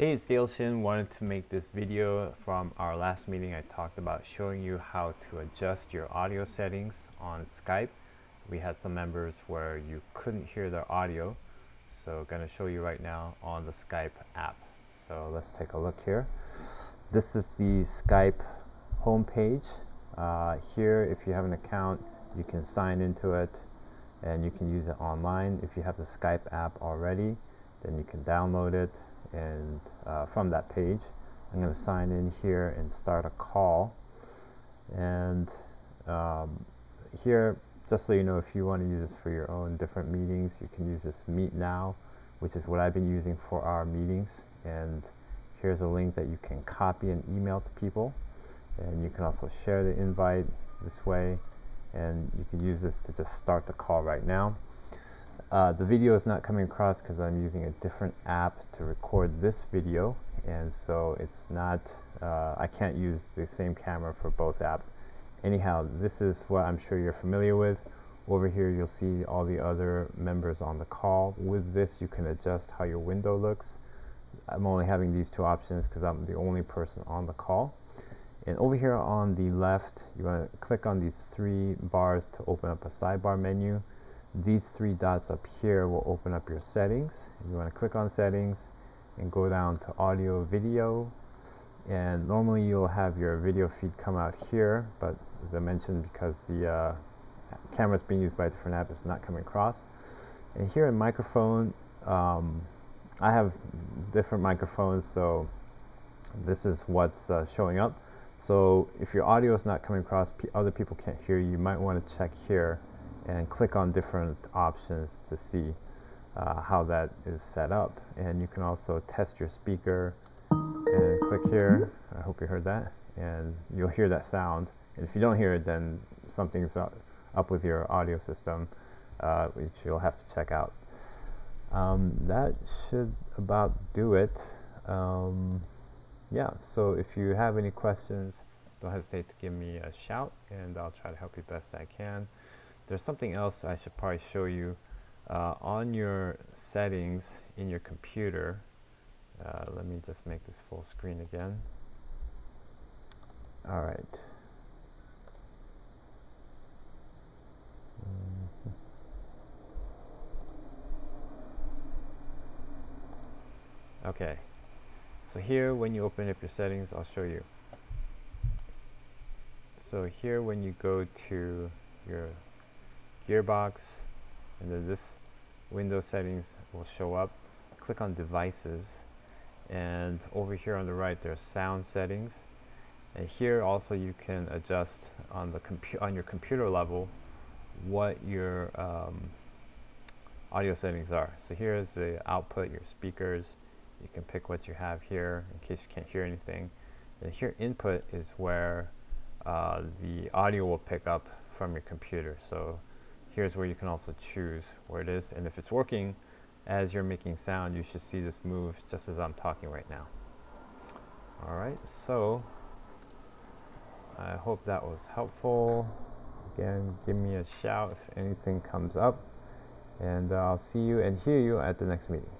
Hey, it's Dale Shin. Wanted to make this video from our last meeting. I talked about showing you how to adjust your audio settings on Skype. We had some members where you couldn't hear their audio. So going to show you right now on the Skype app. So let's take a look here. This is the Skype homepage. Uh, here, if you have an account, you can sign into it and you can use it online. If you have the Skype app already, then you can download it and uh, from that page I'm going to sign in here and start a call. And um, here just so you know if you want to use this for your own different meetings you can use this meet now which is what I've been using for our meetings. And here's a link that you can copy and email to people. And you can also share the invite this way. And you can use this to just start the call right now uh, the video is not coming across because I'm using a different app to record this video and so it's not uh, I can't use the same camera for both apps. Anyhow this is what I'm sure you're familiar with. Over here you'll see all the other members on the call. With this you can adjust how your window looks. I'm only having these two options because I'm the only person on the call. And over here on the left you want to click on these three bars to open up a sidebar menu these three dots up here will open up your settings. You want to click on settings and go down to audio video. And normally you'll have your video feed come out here but as I mentioned because the uh, camera is being used by a different app it's not coming across. And here in microphone um, I have different microphones so this is what's uh, showing up. So if your audio is not coming across other people can't hear you. You might want to check here and click on different options to see uh, how that is set up. And you can also test your speaker and click here. I hope you heard that. And you'll hear that sound. And if you don't hear it, then something's up with your audio system, uh, which you'll have to check out. Um, that should about do it. Um, yeah, so if you have any questions, don't hesitate to give me a shout and I'll try to help you best I can there's something else I should probably show you uh, on your settings in your computer uh, let me just make this full screen again all right. Okay, so here when you open up your settings, I'll show you. So here when you go to your gearbox and then this window settings will show up. Click on devices and over here on the right there's sound settings. And here also you can adjust on the on your computer level what your um, audio settings are. So here's the output your speakers. You can pick what you have here in case you can't hear anything. And here input is where uh, the audio will pick up from your computer. So here's where you can also choose where it is. And if it's working as you're making sound, you should see this move just as I'm talking right now. All right, so I hope that was helpful. Again, give me a shout if anything comes up. And I'll see you and hear you at the next meeting.